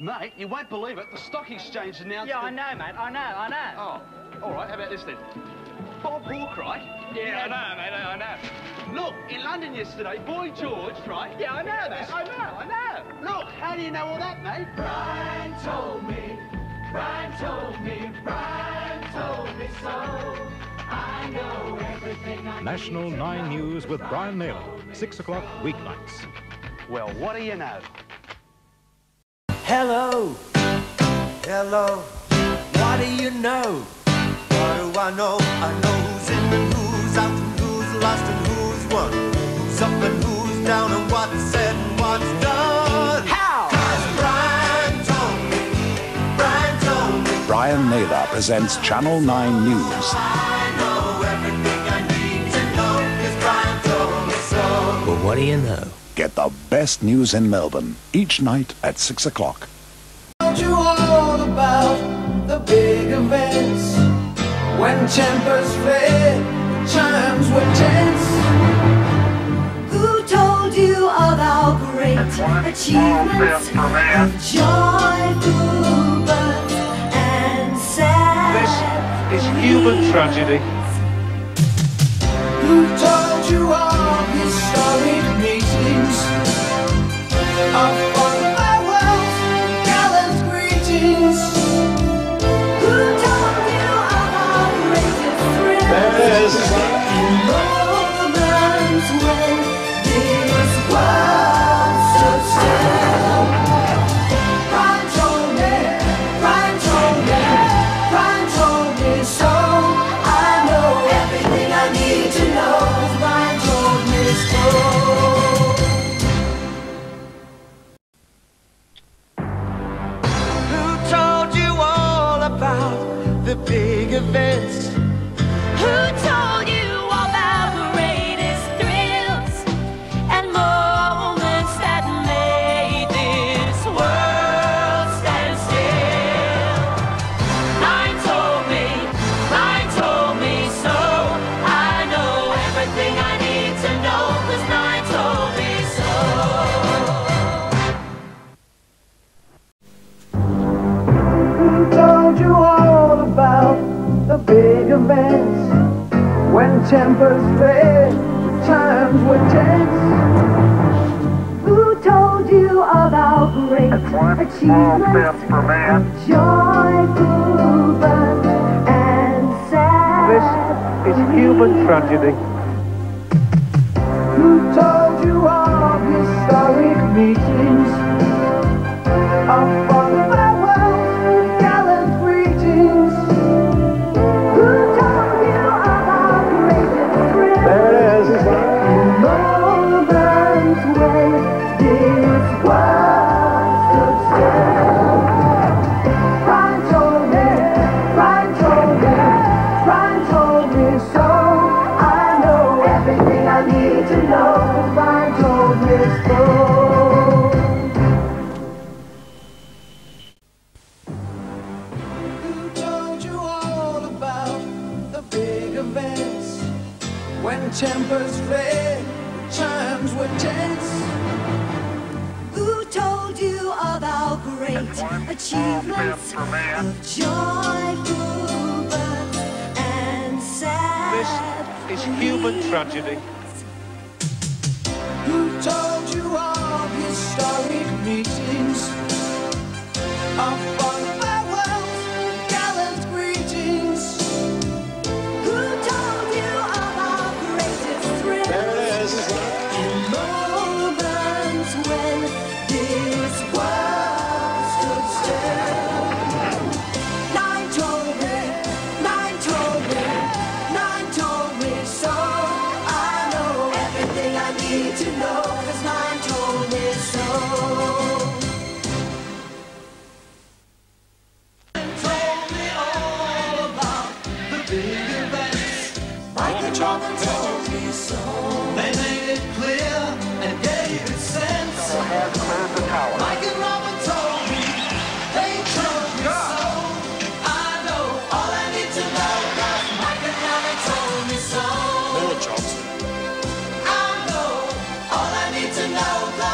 Mate, you won't believe it. The stock exchange announced. Yeah, that- I know, mate. I know, I know. Oh, all right. How about this then? Bob Hawke, right? Yeah, I know, mate. I know. Look, in London yesterday, Boy George, right? Yeah, I know, mate. I know, I know. Look, how do you know all that, mate? Brian told me, Brian told me, Brian told me so. I know everything I National 9 News with Brian Naylor, 6 o'clock weeknights. Well, what do you know? Hello, hello, what do you know? What do I know? I know who's in and who's out and who's lost and who's won. Who's up and who's down and what's said and what's done. How? Cause Brian told me, Brian told me. Brian Naylor presents Channel 9 News. I know everything I need to know. Brian told me so. Well, what do you know? Get the best news in Melbourne each night at 6 o'clock. told you all about the big events when tempers flared, chimes were tense. Who told you of our great achievements of joyful birth and sad It's human tragedy. Who told you of big events? Events when tempers flared, times were tense? Who told you of our great achievements? joyful birth and sad It's human tragedy. Who told you of historic meetings? Of when tempers flared, chimes were tense? Who told you of our great achievements of joyful birth and sad It's human tragedy. Who told talk so. They made it clear and gave it sense. Mike and Robin told me they told me so. I know all I need to know is Mike and Robin told me so. More Johnson. I know all I need to know.